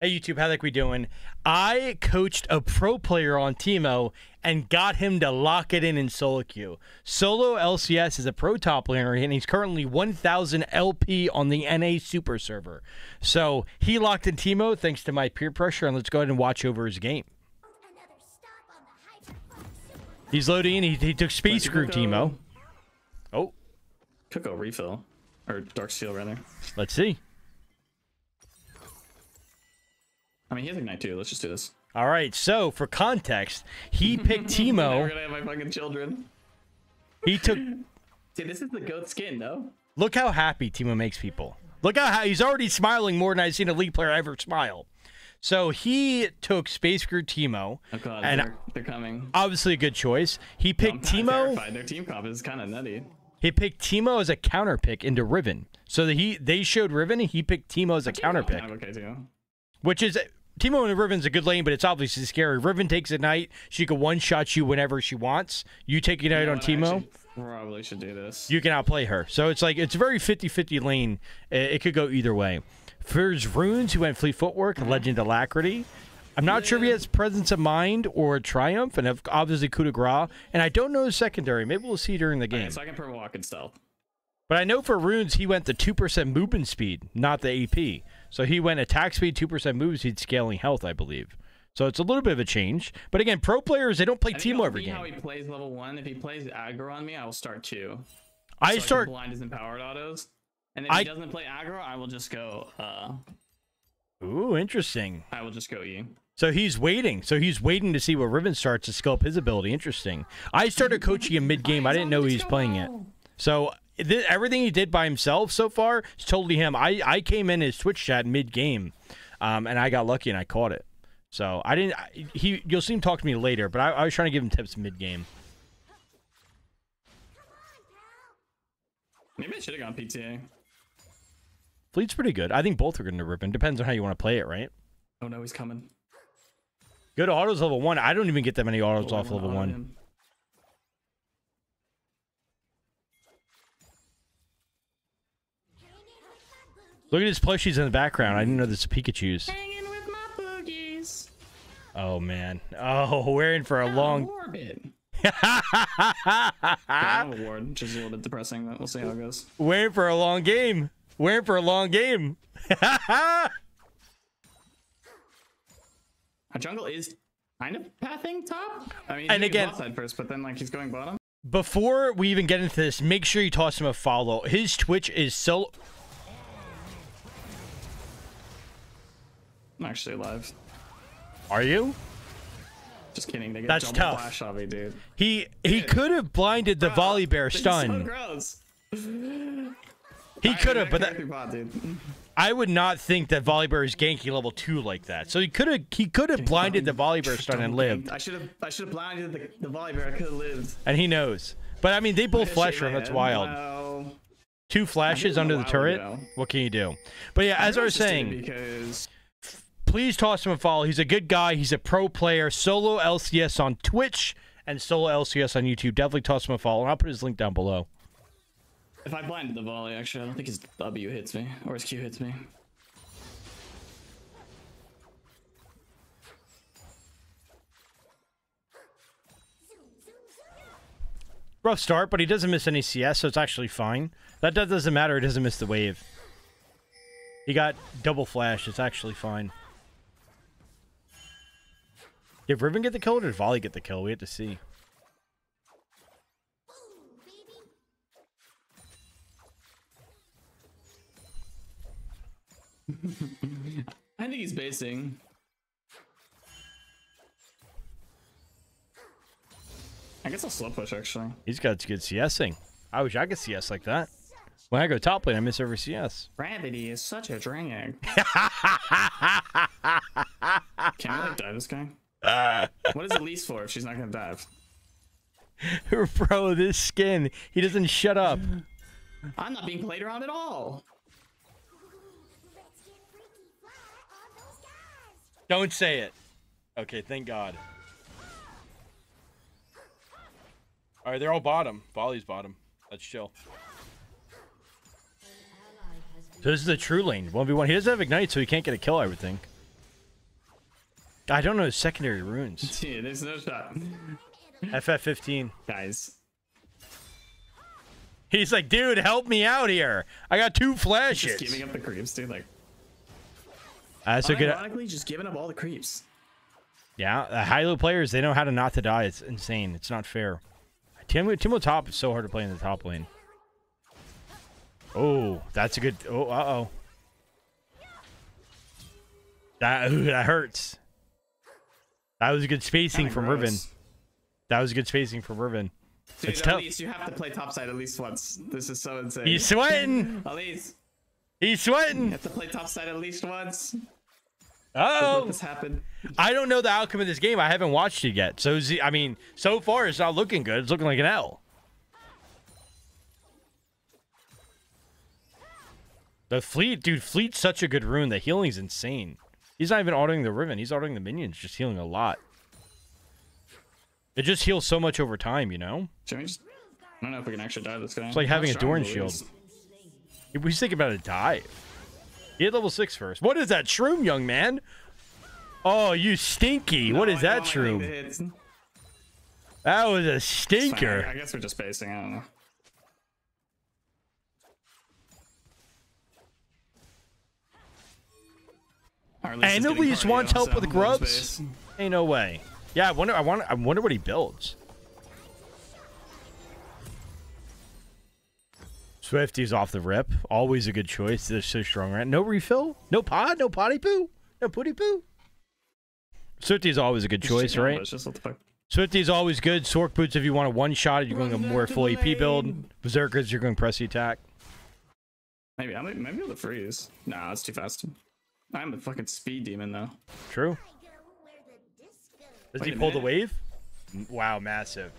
Hey YouTube, how the heck we doing? I coached a pro player on Teemo and got him to lock it in in solo queue. Solo LCS is a pro top laner and he's currently 1000 LP on the NA Super server. So he locked in Teemo thanks to my peer pressure and let's go ahead and watch over his game. He's loading. He, he took Space Groove Teemo. Oh, Could go refill. Or Dark Steel, rather. let's see. I mean, he has Ignite too. Let's just do this. All right. So for context, he picked Teemo. gonna have my fucking children. He took Dude, this is the goat skin, though. Look how happy Teemo makes people. Look how he's already smiling more than I've seen a league player ever smile. So he took Space Groove Teemo, Oh god, and they're, they're coming. obviously a good choice. He picked kinda Teemo. terrified. Their team comp is kind of nutty. He picked Teemo as a counter pick into Riven. So that he they showed Riven, and he picked Teemo as a counter pick, okay too. Which is Teemo and Riven's a good lane, but it's obviously scary. Riven takes Ignite. She can one shot you whenever she wants. You take Ignite You know on Teemo. Probably should do this. you can outplay her. So it's like it's a very 50-50 lane. It, it could go either way. There's runes who went fleet footwork, mm-hmm. legend alacrity. I'm not sure if he has presence of mind or triumph, and obviously coup de grace. And I don't know his secondary. Maybe we'll see during the game. Okay, so I can purple walk and stealth. But I know for runes he went the two percent movement speed, not the AP. So he went attack speed, two percent move speed, scaling health, I believe. So it's a little bit of a change. But again, pro players they don't play I Teemo I'll every see how he plays level one. If he plays aggro on me, I will start two. I so start. blind his empowered autos. And if I- he doesn't play aggro, I will just go. uh Ooh, interesting. I will just go E. So he's waiting. So he's waiting to see what Riven starts to scope his ability. Interesting. I started coaching him mid game. I didn't know he was playing it. So th- everything he did by himself so far is totally him. I, I came in his Twitch chat mid game, um, and I got lucky and I caught it. So I didn't. I, he you'll see him talk to me later, but I, I was trying to give him tips mid game. Maybe I should have gone PTA. Fleet's pretty good. I think both are going to Riven. Depends on how you want to play it, right? Oh no, he's coming. Good autos level one. I don't even get that many autos Oh, off level one. him. Look at his plushies in the background. I didn't know this is Pikachu's. Hanging with my boogies. Oh man. Oh, we're in for a long. Orbit. I have a ward, which is a little bit depressing, but we'll see how it goes. We're in for a long game. We're in for a long game. Our jungle is kind of pathing top. I mean, he's And doing again- side first, but then like he's going bottom. Before we even get into this, make sure you toss him a follow. His Twitch is so. I'm actually alive. Are you? Just kidding. They get That's tough. flash on me, dude. He he could have blinded the Volibear stun. So gross. he could have, but that, Carry bot, dude. I would not think that Volibear is ganky level two like that. So he could have he could have blinded the Volibear stun and lived, I should have. I should have blinded the, the Volibear. I could have lived. and he knows. But I mean, they both flash from. That's wild. Wow. Two flashes under the turret. ago. What can you do? But yeah, as I was Just did it saying, because please toss him a follow. He's a good guy. He's a pro player. Solo LCS on Twitch and solo LCS on YouTube. Definitely toss him a follow. And I'll put his link down below. if I blinded the volley, actually, I don't think his W hits me or his Q hits me. Rough start, but he doesn't miss any CS, so it's actually fine. That that doesn't matter. He doesn't miss the wave. He got double flash. It's actually fine. Did Riven get the kill or did Volley get the kill? We have to see. I think he's basing. I guess I'll slow push actually. He's got good CSing. I wish I could CS like that. When I go top lane, I miss every CS. Gravity is such a drag. Can I like dive this guy? what is Elise for if she's not gonna dive? Bro, this skin. He doesn't shut up. I'm not being played around at all. Don't say it. Okay, thank God. All right, they're all bottom. Volley's bottom. That's chill. So this is a true lane. 1v1. He doesn't have Ignite, so he can't get a kill, I would think. I don't know secondary runes. Yeah, there's no shot. FF15. Guys. He's like, dude, help me out here. I got two flashes. Just giving up the creeps, dude. Like, a good. ironically, just giving up all the creeps. Yeah, the high-low players, they know how to not to die. It's insane. It's not fair. Teemo, Teemo top is so hard to play in the top lane. Oh, that's a good. Oh, uh oh. That ooh, that hurts. That was a good spacing Kinda from gross. Riven. That was good spacing from Riven. Dude, It's at tough. least you have to play topside at least once. This is so insane. He's sweating. At least He's sweating. you have to play topside at least once. Oh, this happened. I don't know the outcome of this game. I haven't watched it yet. So, I mean, so far it's not looking good. It's looking like an L. The fleet, dude, fleet's such a good rune. The healing's insane. He's not even autoing the Riven. He's autoing the minions, just healing a lot. It just heals so much over time, you know? Should we just? I don't know if we can actually dive this guy. It's like having a Doran shield. We just think about a dive. He had level six first. What is that shroom, young man? Oh, you stinky. what is that shroom? That was a stinker. I guess we're just spacing. I don't know. Or at least nobody just wants help with grubs. Ain't no way. Yeah, I wonder. I want. I wonder what he builds. Swifty's off the rip. Always a good choice. They're so strong, right? No refill. No pod. No potty poo. No pooty poo. Swifty's always a good choice, right? but it's just what the fuck. Swifty's always good. Sorc boots if you want a one shot. You're going a more full AP build. Berserkers, you're going pressy attack. Maybe I might maybe able to freeze. Nah, it's too fast. I'm a fucking speed demon though. True. Does Wait he pull the wave? Wow, massive.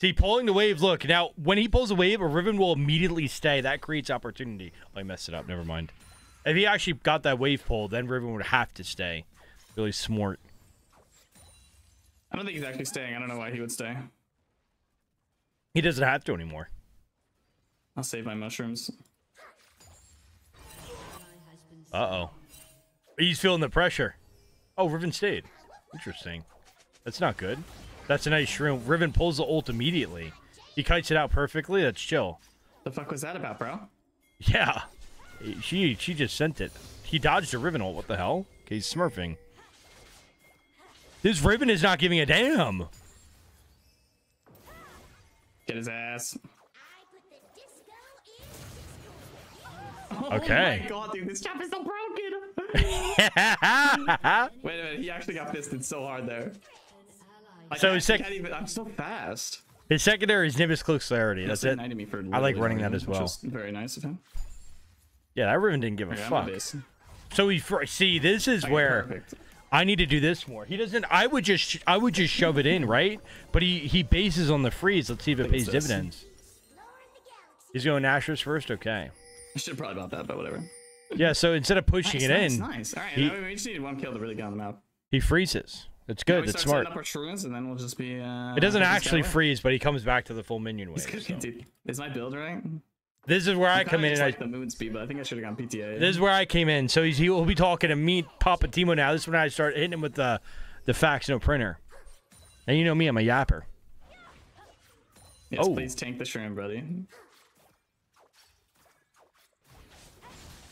See, pulling the wave. Look now, when he pulls a wave, a Riven will immediately stay. That creates opportunity. Oh, I messed it up. Never mind. If he actually got that wave pulled, then Riven would have to stay. Really smart. I don't think he's actually staying. I don't know why he would stay. He doesn't have to anymore. I'll save my mushrooms. Uh oh. He's feeling the pressure. Oh, Riven stayed. Interesting. That's not good. That's a nice shroom. Riven pulls the ult immediately. He kites it out perfectly. That's chill. The fuck was that about, bro? Yeah. She she just sent it. He dodged a Riven ult. What the hell? Okay, he's smurfing. This Riven is not giving a damn. Get his ass. Okay. Oh my god, dude, this chap is so broken. Wait a minute, he actually got fisted so hard there. Like, So I he's sec- even, I'm so fast. his secondary is Nimbus Cloak Celerity. That's it. it. Me for I like running that as well. Very nice of him. Yeah, that Riven didn't give a Okay, fuck. So he fr- see this is Okay, where perfect. I need to do this more. He doesn't. I would just I would just shove it in right, but he he bases on the freeze. Let's see if it pays dividends. He's going Asher's first. Okay. I should have probably bought that, but whatever. Yeah. So instead of pushing Nice, it nice, in, nice. All right, he- we just need one kill to really get on the map. he freezes. Now good. That's start smart. up our shrooms, and then we'll just be. Uh, It doesn't actually freeze, but he comes back to the full minion wave. so. Dude, is my build right? This is where I Kinda come in and I. like the moon speed, but I think I should have gone PTA. This is where I came in. So he's, he'll be talking to me, Papa Teemo now. This is when I start hitting him with the, the fax no printer. And you know me, I'm a yapper. yes, oh. please tank the shroom, buddy.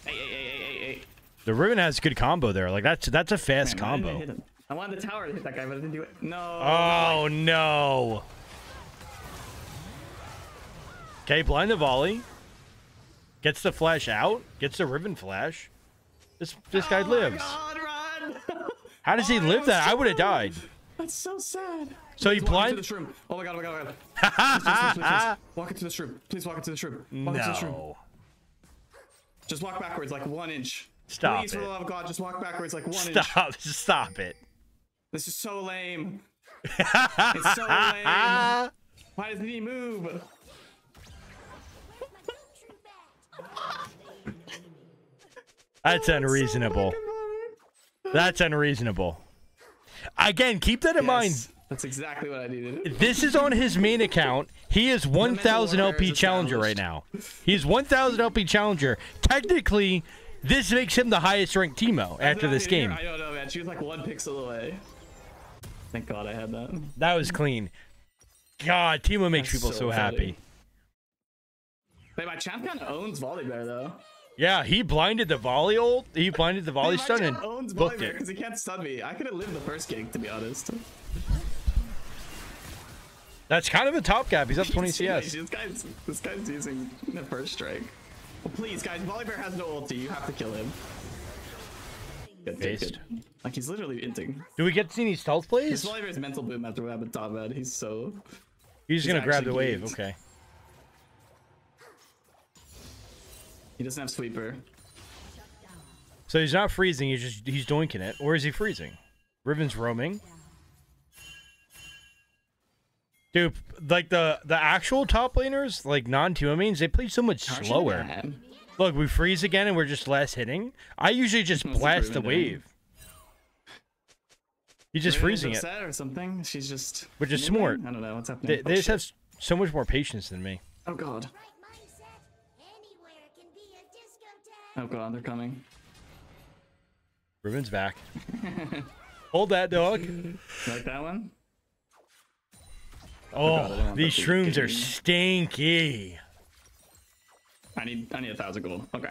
Hey, hey, hey, hey, hey, hey. The Riven has good combo there. Like that's that's a fast Man, didn't I combo. I wanted the tower to hit that guy, but I didn't do it. No. Oh no. Okay, blind the volley. Gets the flash out. Gets the Riven flash. This this guy Oh lives. God! How does he Oh, live that? I would have died. That's so sad. So he blind. into the shroom. Oh my god, oh my god, oh my god. Please, please, please, please, please. Walk into the shroom. Please walk into the shroom. Walk into the shroom. No. Just walk backwards like one inch. Stop Please, for the love of God, just walk backwards like one inch. Stop. Stop it. This is so lame. it's so lame. Why doesn't he move? That's oh, unreasonable. That's unreasonable. Again, keep that in mind. That's exactly what I needed. This is on his main account. He is 1000 LP challenger right now. He's 1000 LP challenger. Technically, this makes him the highest ranked Teemo after this game. I don't know, man. she was like one pixel away. Thank God I had that. That was clean. God, Teemo makes That's people so, so happy. Wait, my champ kind of owns Volibear though. Yeah, he blinded the volley ult. He blinded the volley stun and owns booked Volibear it. because he can't stun me. I could have lived the first gank to be honest. That's kind of a top gap. He's up 20 CS. This guy's this guy's using the first strike. Oh, please, guys, Volibear has no ulti. You have to kill him. Good, good, Based. good. Like he's literally inting. Do we get to see any stealth His plays? Volibear's mental boom after we have a top ed. He's so. He's just gonna grab the wave. geeked. Okay. He doesn't have sweeper. So he's not freezing. He's just he's doinking it, or is he freezing? Riven's roaming. Dude, like the the actual top laners, like non-Teemo mains, they play so much slower. Look, we freeze again and we're just less hitting. I usually just What's blast the wave. He's just freezing it. or something. She's just. Which is smart. I don't know what's happening. They, Oh, they just shit. have so much more patience than me. Oh god. Right mindset. Anywhere can be a discotheque. Oh god, they're coming. Riven's back. Hold that, dog. Like that one? Oh, I didn't want these that to be shrooms are getting- stinky. I need I need a thousand gold. Okay.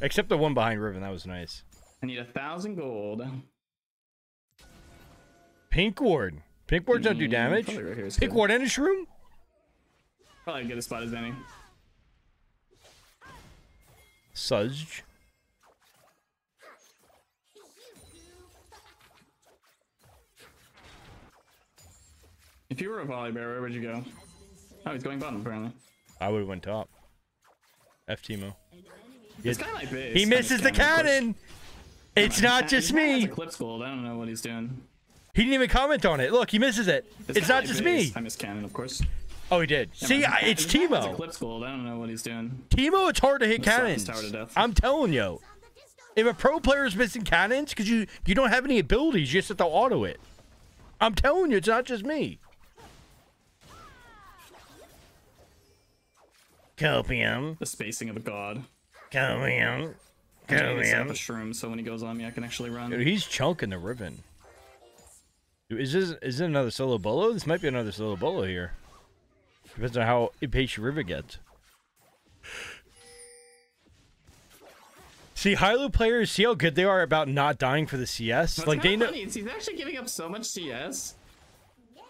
Except the one behind Riven, that was nice. I need a thousand gold. Pink ward. Pink wards don't do Mm, damage. probably right here is Pink good. ward and a shroom? Probably a good spot as any. Sudge. If you were a Volibear, where would you go? Oh, he's going bottom apparently. I would have went top. F Teemo. This guy like base. He misses the cannon. It's not just me. Clips gold. I don't know what he's doing. He didn't even comment on it. Look, he misses it. This It's not just me. I miss cannon, of course. Oh, he did. See, Yeah, I- it's this Teemo. Clips gold. I don't know what he's doing. Teemo, it's hard to hit cannons. to. I'm telling you. If a pro player is missing cannons because you you don't have any abilities, you just have to auto it. I'm telling you, it's not just me. Copium, The spacing of a god. copium, I need to a copium. shroom so when he goes on me, I can actually run. Dude, he's chunking the Riven. Dude, is this is it another solo bolo? This might be another solo bolo here. Depends on how impatient Riven gets. See, Hilo players, see how good they are about not dying for the CS. What's like they kinda know funny he's actually giving up so much CS.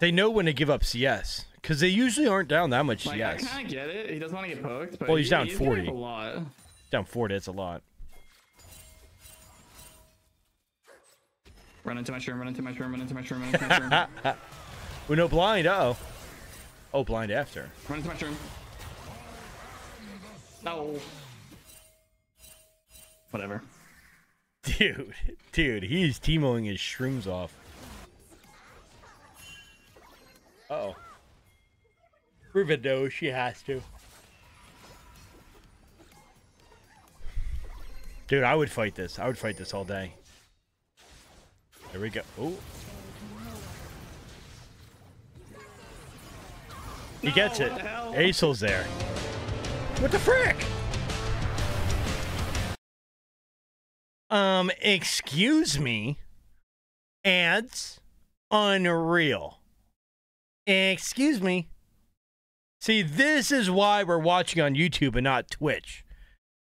they know when to give up CS because they usually aren't down that much Like I CS. kind of get it. He doesn't want to get poked, but Well, he's he- down giving 40. A lot. Down 40, that's a lot. Run into my shroom. Run into my shroom. Run into my shroom. Run into my shroom. We no blind. Uh oh. Oh, blind after. run into my shroom. No. Whatever. Dude, dude, he's Teemoing his shrooms off. Uh oh. Riven knows she has to. Dude, I would fight this. I would fight this all day. There we go. Oh. He gets it. what the hell? Acel's there. What the frick? Um, excuse me. Ads unreal. Excuse me. See, this is why we're watching on YouTube and not Twitch.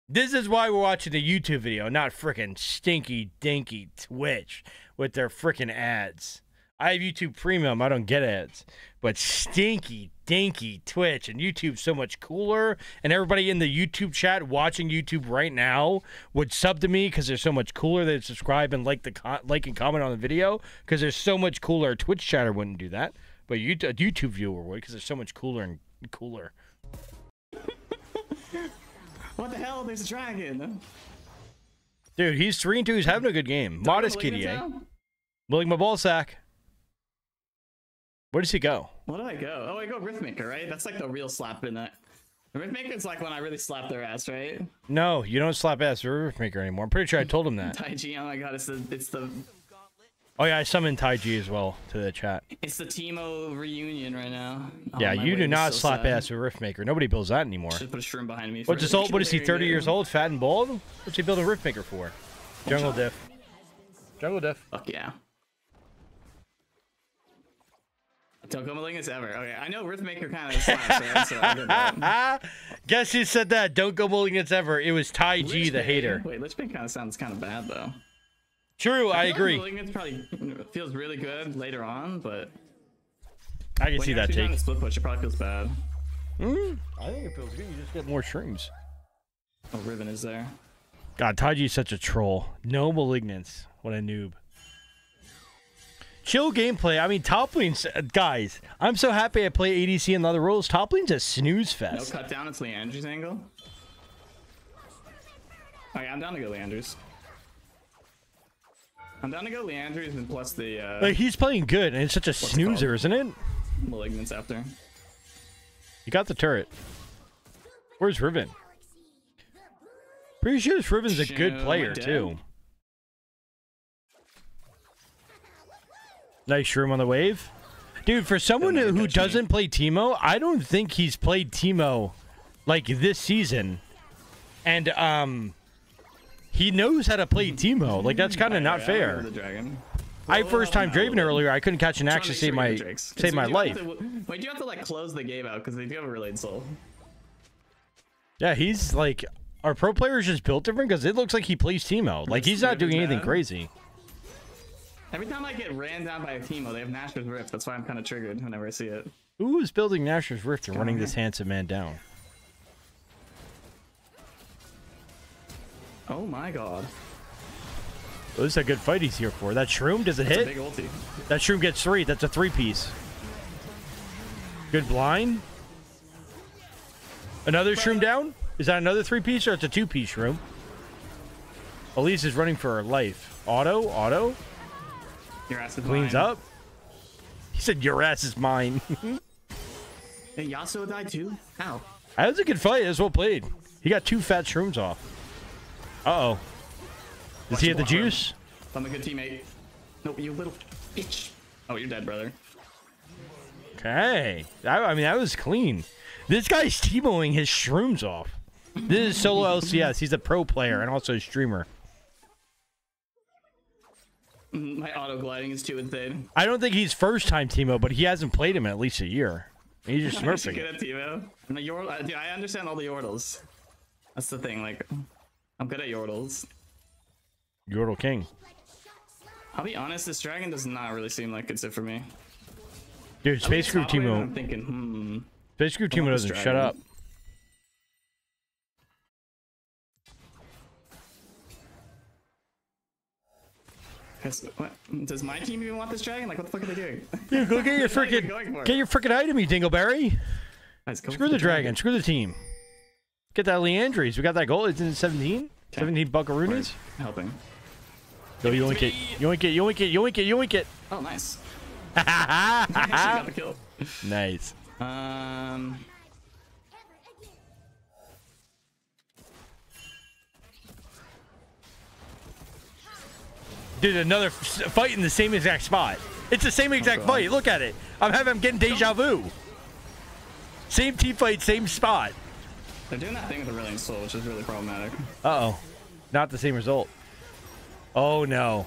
This is why we're watching the YouTube video, not frickin' stinky dinky Twitch with their frickin' ads. I have YouTube Premium, I don't get ads. But stinky dinky Twitch and YouTube so much cooler. And everybody in the YouTube chat watching YouTube right now would sub to me because they're so much cooler. They'd subscribe and like the like and comment on the video because they're so much cooler. Twitch chatter wouldn't do that, but YouTube, YouTube viewer would because they're so much cooler and cooler. What the hell? There's a dragon. Dude, he's three and two. He's having a good game. Modest KDA. now? Willing my ball sack. Where does he go? Where do I go? Oh, I go Riftmaker, right? That's like the real slap in that. Riftmaker's like when I really slap their ass, right? No, you don't slap ass for Maker anymore. I'm pretty sure I told him that. Taiji, oh my god, it's the it's the Oh yeah, I summoned Taiji as well to the chat. it's the Teemo reunion right now. Oh, yeah, you do not so slap sad. ass with Riftmaker. Nobody builds that anymore. Should put a shroom behind me. What's his old? What is he? Thirty years old, fat and bald? What's he build building Riftmaker for? Jungle diff. Jungle diff. Fuck yeah. Don't ever. Okay, I know Riftmaker kind of slaps, right? So I guess who said that? Don't go Malignance ever. It was G, Lich the hater. Wait, Lich Bane kind of sounds kind of bad though. True, I feel like agree. Malignant probably feels really good later on, but I can when see you're that actually trying take. split push, it probably feels bad. Mm, I think it feels good. You just get more shrooms. Oh, Riven is there. God, Taiji is such a troll. No malignance. What a noob. Chill gameplay. I mean, top lane's guys. I'm so happy I play ADC and the other roles. Top lane's a snooze fest. No fest. cut down. It's Liandry's angle. Okay, I'm down to go Liandry's. I'm down to go Liandry's and plus the uh, Like he's playing good, and it's such a snoozer, isn't it? malignance after. You got the turret. Where's Riven? Pretty sure this Riven's a good player am I dead? too. Nice shroom on the wave. Dude, for someone never who doesn't play Teemo, I don't think he's played Teemo like this season. And um he knows how to play Teemo. Like that's kind of not fair. go The dragon. I first time Draven earlier, I couldn't catch an axe to save my you get Drakes. save my life. Wait, do you have to like close the game out because they do have a relayed soul? Yeah, he's like our pro players just built different because it looks like he plays Teemo. Like he's not doing anything crazy. Every time I get ran down by a Teemo, they have Nashor's Rift. That's why I'm kind of triggered whenever I see it. Who is building Nashor's Rift and running this handsome man down? Oh my god. Well, this is a good fight he's here for. That shroom, does it a hit? That shroom gets three. That's a three piece. Good blind. Another shroom down? Is that another three piece or it's a two piece shroom? Elise is running for her life. Auto, auto, Your ass is cleans mine. up. He said, Your ass is mine. Hey, Yasuo died too? How? that was a good fight. It was well played. He got two fat shrooms off. Uh oh. Does Watch he the have the juice? I'm a good teammate. Nope, you little bitch. Oh, you're dead, brother. Okay. I, I mean, that was clean. This guy's Teemoing his shrooms off. This is solo LCS. He's a pro player and also a streamer. Mm, My auto gliding is too insane. I don't think he's first time Teemo, but he hasn't played him in at least a year. He's just I'm actually good at Teemo. I'm a Yordle. Dude, I understand all the Yordles. That's the thing. Like, I'm good at Yordles. Yordle King. I'll be honest. This dragon does not really seem like it's it for me. Dude, Space Groove lane, I'm thinking, hmm. Space Groove I Teemo want this doesn't shut up. What, does my team even want this dragon? Like, what the fuck are they doing? Dude, go get your What are you going freaking get your freaking item, you dingleberry. Screw for the dragon. Screw the team. Get that Liandry's. We got that goal. It's in 17. 17 buckaroonies. Helping. Go yoink it. Yoink it. Yoink it. Yoink it. Yoink it. Oh, nice. Got the kill. nice. Um, Dude, another f- fight in the same exact spot. It's the same exact God. fight. Look at it. I'm having I'm getting deja vu. Same team fight, same spot. They're doing that thing with the Brilliant Soul, which is really problematic. Uh oh. Not the same result. Oh no.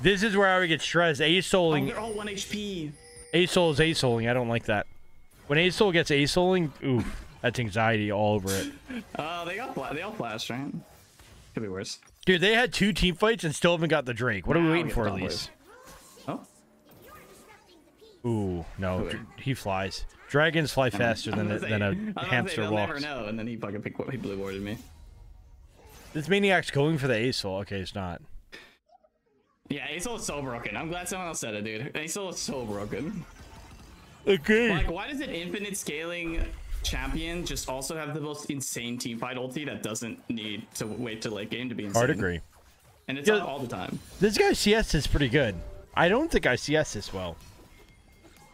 This is where I would get stressed. A Oh, they're all 1 HP. A soul is A souling. I don't like that. When A soul gets A souling, ooh, that's anxiety all over it. Uh, they got they all flashed, right? Could be worse. Dude, they had two team fights and still haven't got the Drake. What are we waiting for, at least? Oh, Ooh, no, he flies. Dragons fly faster than a, say- than a say, hamster they'll walks. never know, and then he fucking pick, what he blue warded me. This maniac's going for the A soul. Okay, it's not. Yeah, Aesol is so broken. I'm glad someone else said it, dude. Aesol is so broken. Okay. Like, why does an infinite scaling champion just also have the most insane team fight ulti that doesn't need to wait to late game to be insane? Hard agree. And it's Yeah. all the time. This guy CS is pretty good. I don't think I CS this well.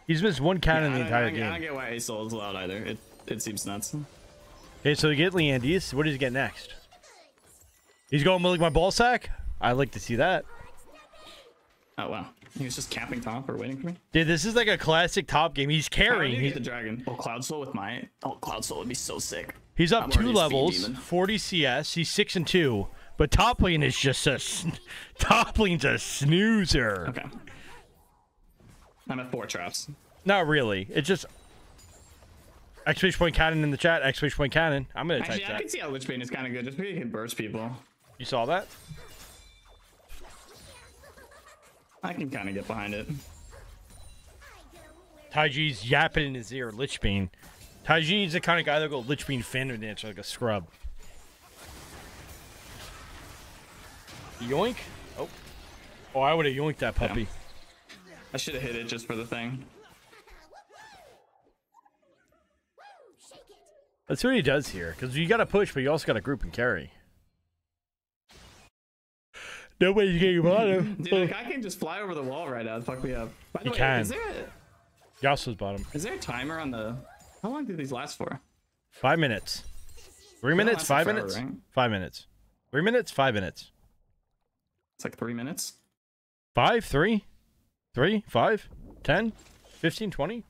He's missed one count in the entire I don't, I don't get why Aesol is allowed either. It it seems nuts. Okay, so we get Liandry's. What does he get next? He's going to lick my ball sack? I like to see that. Oh wow, he was just capping top or waiting for me. Dude, this is like a classic top game. He's carrying. He's, the dragon? Oh, Cloud Soul with my oh Cloud Soul would be so sick. he's up I'm two already a speed levels, 40 CS. He's 6 and 2. But top lane is just a top lane's a snoozer. Okay. I'm at four traps. Not really. It's just exclamation point cannon in the chat. Exclamation point cannon. I'm gonna type Actually, I can see how Lich Bane is kind of good. Just because you can burst people. You saw that? I can kind of get behind it. Taiji's yapping in his ear. Lichbane. Taiji's the kind of guy that go Lichbane fender dance like a scrub. Yoink. Oh. Oh, I would have yoinked that puppy. I should have hit it just for the thing. Shake it. That's what he does here. Because you got to push, but you also got to group and carry. Nobody's getting bottom. Dude, the guy can just fly over the wall right now and fuck me up. By the He way, can. Is there, a, Yasuo's bottom. is there a timer on the... How long do these last for? Five minutes. Three minutes? last Five forever, minutes? right? Five minutes. Three minutes? Five minutes. It's like three minutes. Five? Three? Three? Five? Ten? Fifteen? Twenty?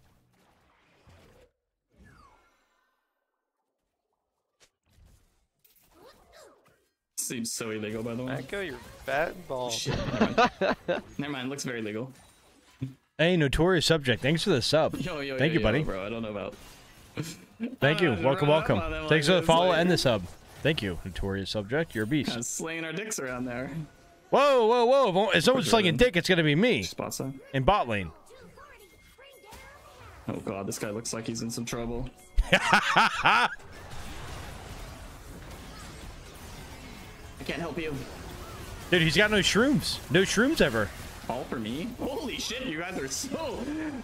Seems so illegal, by the way. Echo, you're fat and bald. Shit, never mind. Never mind, looks very legal. Hey, notorious subject. Thanks for the sub. Yo, yo, Thank yo, you, yo, buddy. bro. I don't know about. Thank you. Welcome, welcome. up on them Thanks like for the follow like- and the sub. Thank you, notorious subject. You're a beast. Kind of slinging our dicks around there. Whoa, whoa, whoa! If someone's slinging dick, it's gonna be me Spot sign. in bot lane. Oh god, this guy looks like he's in some trouble. I can't help you. Dude, he's got no shrooms. No shrooms ever. All for me? Holy shit, you guys are so.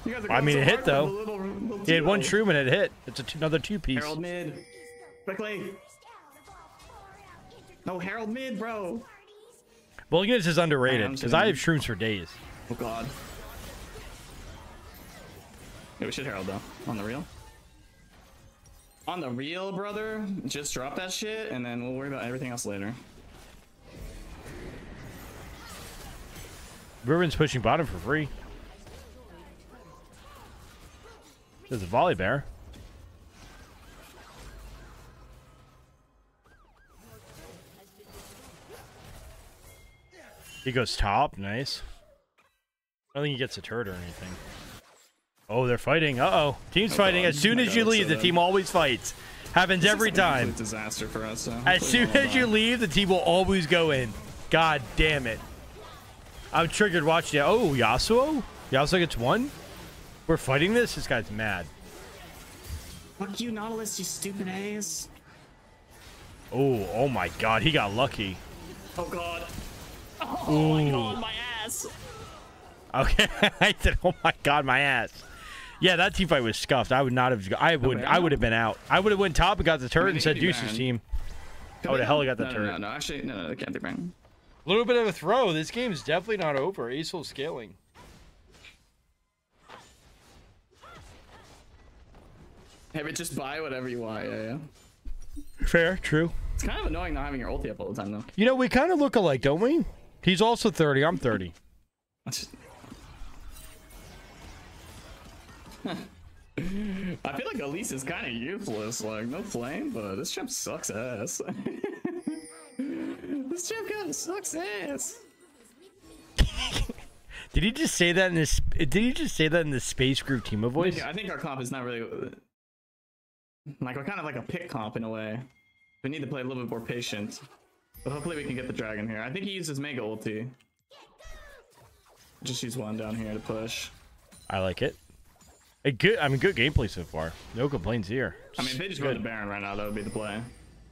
You guys are. I mean, so it hit, though. Little, little He had one shroom and it hit. It's two, another two piece. Herald mid. Quickly. No, Herald mid, bro. Williams is underrated because I have shrooms for days. Oh god. Yeah, we should Herald though. On the real. On the real, brother. Just drop that shit, and then we'll worry about everything else later. Riven's pushing bottom for free. There's a Volibear. He goes top, nice. I don't think he gets a turret or anything. Oh, they're fighting. Uh oh. Team's Oh, fighting. God. As soon My as God, you leave, so the team always fights. Happens every This is a time. complete disaster for us. So As soon we'll as you leave, the team will always go in. God damn it. I'm triggered watching it. Oh, Yasuo? Yasuo gets one? We're fighting this? This guy's mad. Fuck you, Nautilus, you stupid ass. Oh, oh my god, he got lucky. Oh god. Oh my god, my ass. Okay, I said, oh my god, my ass. Yeah, that team fight was scuffed. I would not have. I would. Baron? I would have been out. I would have went top and got the turret mean, and said could be Deuce's Baron. team. Could I would've we- got the no, turret. No, no, no, actually, no, no, it can't be Baron. A little bit of a throw. This game's definitely not over. Acel scaling. Hey, but just buy whatever you want, yeah, yeah. Fair, true. It's kind of annoying not having your ulti up all the time, though. You know, we kind of look alike, don't we? He's also 30. I'm 30. I feel like Elise is kind of useless. Like, no flame, but this champ sucks ass. this champ kind of sucks ass. Did he just say that in this? Did he just say that in the space groove team of voice? Yeah, I think our comp is not really like we're kind of like a pick comp in a way. We need to play a little bit more patient, but hopefully we can get the dragon here. I think he uses mega ulti. Just use one down here to push. I like it. A good. I mean, good gameplay so far. No complaints here. I mean, if they just go to Baron right now, that would be the play.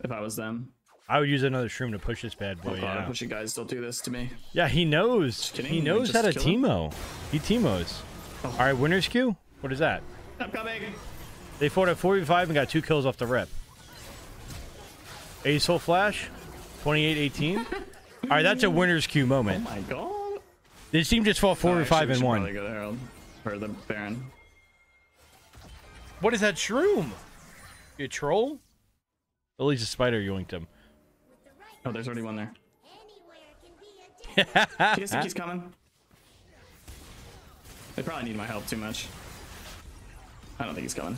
If I was them. I would use another shroom to push this bad boy. Oh, God, yeah. I wish you guys don't do this to me. Yeah, he knows. kidding, He knows how to him? He Teemos. Oh. All right, winner's queue. What is that? I'm coming. They fought at 45 and got two kills off the rip. Ace hole flash, 28-18. All right, that's a winner's queue moment. Oh my God. This team just fought Oh, 45 actually, we and should one. Probably go to Herald or the Baron. What is that shroom? You a troll? At least a spider yoinked him. Oh, there's already one there. Anywhere can be a disco. Do you think he's coming? They probably need my help too much. I don't think he's coming.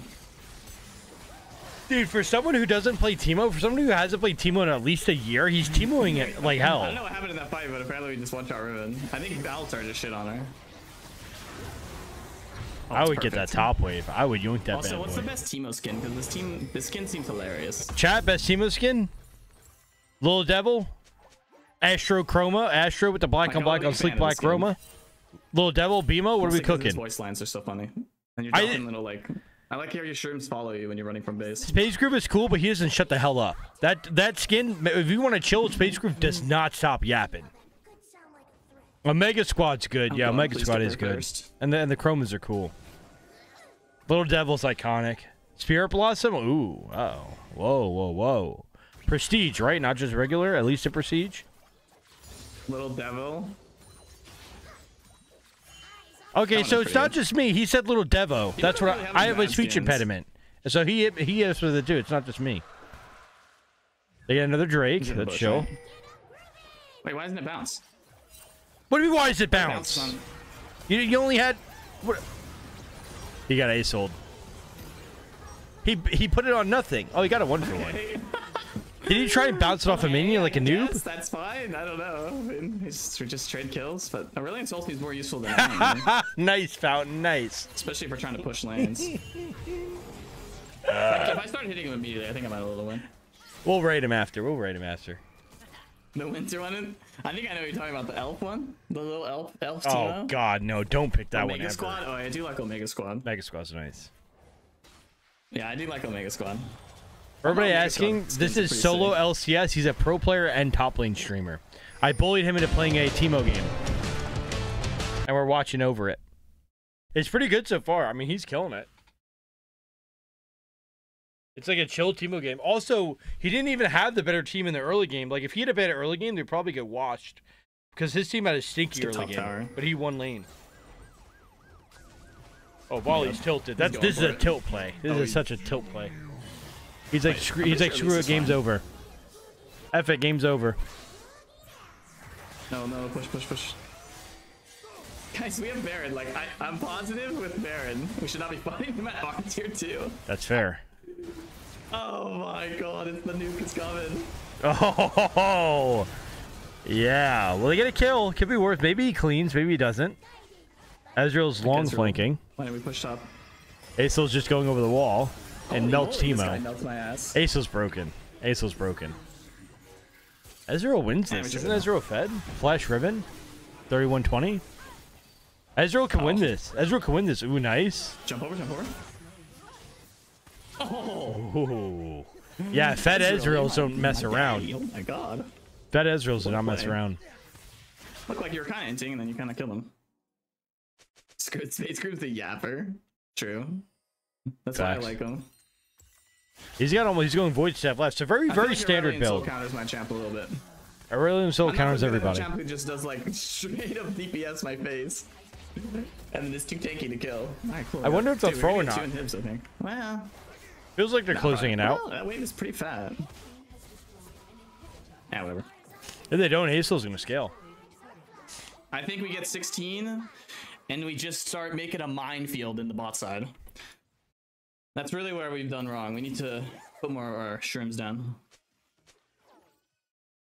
Dude, for someone who doesn't play Teemo, for someone who hasn't played Teemo in at least a year, he's Teemoing it like hell. I don't know what happened in that fight, but apparently we just one shot Riven. I think Alistar just shit on her. Oh, I it's would get that top wave. I would yoink that Also, bad what's boy. the best Teemo skin? Because this team, this skin seems hilarious. Chat best Teemo skin. Little Devil. Astro Chroma. Astro with the black on black on big sleek black. Chroma. Little Devil. Beemo. What are we Mostly 'cause His cooking? voice lines are so funny. And you're I- little like. I like how your shrooms follow you when you're running from base. Space Groove is cool, but he doesn't shut the hell up. That that skin, if you want to chill, Space Groove does not stop yapping. Could sound like a threat. Omega Squad's good. Yeah, God, Omega Squad is good. first. And the and the chromas are cool. Little Devil's iconic. Spirit Blossom. Ooh. Oh. Whoa. Whoa. Whoa. Prestige, right? Not just regular. At least a prestige. Little devil. Okay, so it's not pretty just me. He said little Devo. That's what really I, I have a speech impediment. So he he is with it too. It's not just me. They got another Drake. That's in the Let's bush, chill. right? Wait, why doesn't it bounce? What do you mean? Why does it Bounce on- You, you only had. What? He got ace hold. He he put it on nothing. Oh, he got a one for one. Did he try and bounce it off a minion like a noob? Yes, that's fine. I don't know. I he's we just trade kills, but Aurelion Soulsby is more useful than anyone, nice fountain, nice. especially if we're trying to push lanes. Like, if I start hitting him immediately, I think I might have a little win. We'll raid him after. We'll raid him after. The winter one? I think I know what you're talking about. The elf one? The little elf elf Oh Teemo? God, no! Don't pick that one Omega ever. Squad? Oh, I do like Omega Squad. Mega Squad's nice. Yeah, I do like Omega Squad. Everybody asking, this is solo sick. LCS. He's a pro player and top lane streamer. I bullied him into playing a Teemo game, and we're watching over it. It's pretty good so far. I mean, he's killing it. It's like a chill Teemo game. Also, he didn't even have the better team in the early game. Like, if he had a better early game, they'd probably get washed. Because his team had a stinky Let's early game. tower. But he won lane. Oh, Wally's tilted. That's this is a it. tilt play. This Oh, is such a tilt play. He's like, Wait, screw, he's like, screw it, game's over. F it, game's over. No, no, push, push, push. Guys, we have Baron. Like, I, I'm positive with Baron. We should not be fighting him at R tier 2. That's fair. Oh my god, it's the nuke is coming. Oh, yeah. Well, they get a kill. Could be worth. Maybe he cleans. Maybe he doesn't. Ezreal's long flanking. Why didn't we push up? Acel's just going over the wall and Holy melts moly, This guy Teemo. melts my ass. Acel's broken. Acel's broken. Ezreal wins this. we Isn't Ezreal fed? Flash Riven? 3120? Ezreal can win Oh. this. Ezreal can win this. Ooh, nice. Jump over, jump over. Oh, Ooh. Yeah, fed Ezreals oh don't mess around. daddy. Oh my god. Fed Ezreals do not mess around. Look like you're kind of inting and then you kind of kill him. Screwed Space Groove's the yapper. True. That's Facts. why I like him. He's got almost. He's going void step left. So very, very standard Aurelion Sol build. counters my champ a little bit. Aurelion Sol I'm counters everybody. champ who just does like straight up DPS my face. and then it's too tanky to kill. Alright, cool. I wonder if they'll Dude, throw or not. Two I think. Well, Feels like they're closing it out. well, that wave is pretty fat. Yeah, whatever. If they don't, Acel's gonna scale. I think we get 16, and we just start making a minefield in the bot side. That's really where we've done wrong. We need to put more of our shrooms down.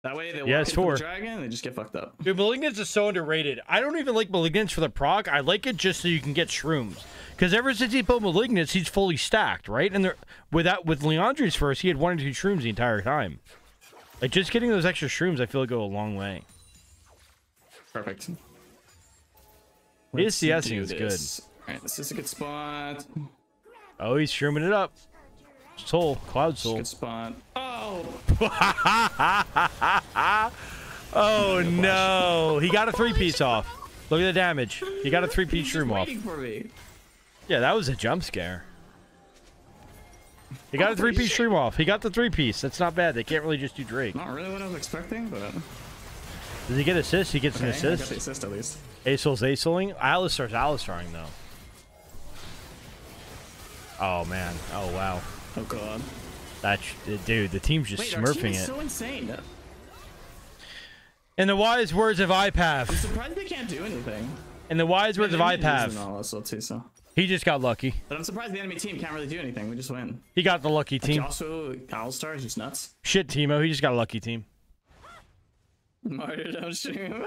That way they walk Yeah, into it's the four. dragon and they just get fucked up. Dude, Malignance is so underrated. I don't even like Malignance for the proc. I like it just so you can get shrooms. Because ever since he put Malignance, he's fully stacked, right? And there, without with Liandry's first, he had one or two shrooms the entire time. Like just getting those extra shrooms, I feel like go a long way. Perfect. His Let's CSing is good. Alright, this is a good spot. Oh, he's shrooming it up. Soul, Cloud Soul. Good spot. Oh! Oh no, he got a three piece off. Look at the damage. He got a three piece shroom off. waiting for me. Yeah, that was a jump scare. He got a three piece shroom off. He got the three piece. That's not bad. They can't really just do Drake. Not really what I was expecting, but Does he get assist? He gets okay, an I got the assist. assist at least. Acel's aceling. Alistar's Alistaring though. Oh man. Oh wow. Oh god. That's dude. The team's just Wait, our team smurfing is it. so insane. In the wise words of I'm surprised they can't do anything. In the wise words of They didn't use IPAV. them all, so too, so. He just got lucky. But I'm surprised the enemy team can't really do anything. We just win. He got the lucky team. Also, All Stars just nuts. Shit, Teemo. He just got a lucky team. Mario don't stream.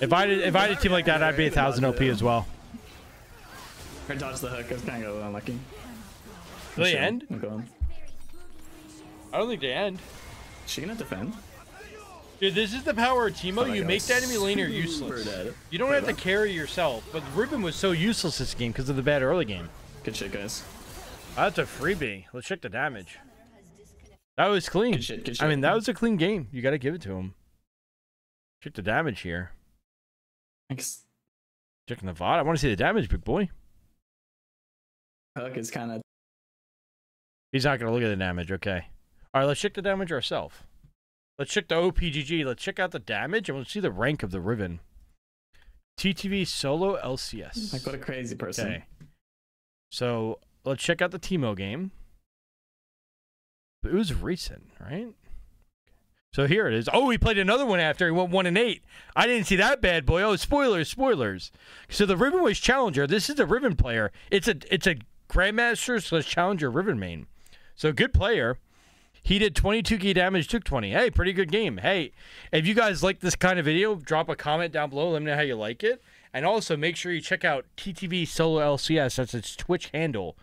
If I did, if I did a team like that, I'd be a thousand OP as well. Or dodge the hook. I was kind of unlucky. Do they Sure, end? I'm going. I don't think they end. Is she gonna defend? Dude, this is the power of Teemo. Oh you God, make the enemy laner super useless. dead. You don't have to carry yourself. But Riven was so useless this game because of the bad early game. Good shit, guys. That's a freebie. Let's check the damage. That was clean. Good shit, good I mean, that was a clean game. You got to give it to him. Check the damage here. Thanks. Checking the VOD. I want to see the damage, big boy. Hook is kind of. He's not going to look at the damage. Okay. All right, let's check the damage ourselves. Let's check the OPGG. Let's check out the damage and we'll see the rank of the Riven. TTV solo LCS. Like, what a crazy person. Okay. So let's check out the Teemo game. It was recent, right? So here it is. Oh, he played another one after he went one and eight. I didn't see that bad boy. Oh, spoilers, spoilers. So the Riven was challenger. This is a Riven player. It's a it's a Grandmaster slash challenger Riven main. So good player. He did 22 key damage, took 20. Hey, pretty good game. Hey, if you guys like this kind of video, drop a comment down below. Let me know how you like it. And also make sure you check out TTV Solo LCS. That's its Twitch handle.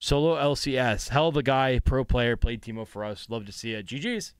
Solo LCS. Hell of a guy, pro player, played Teemo for us. Love to see it. GG's.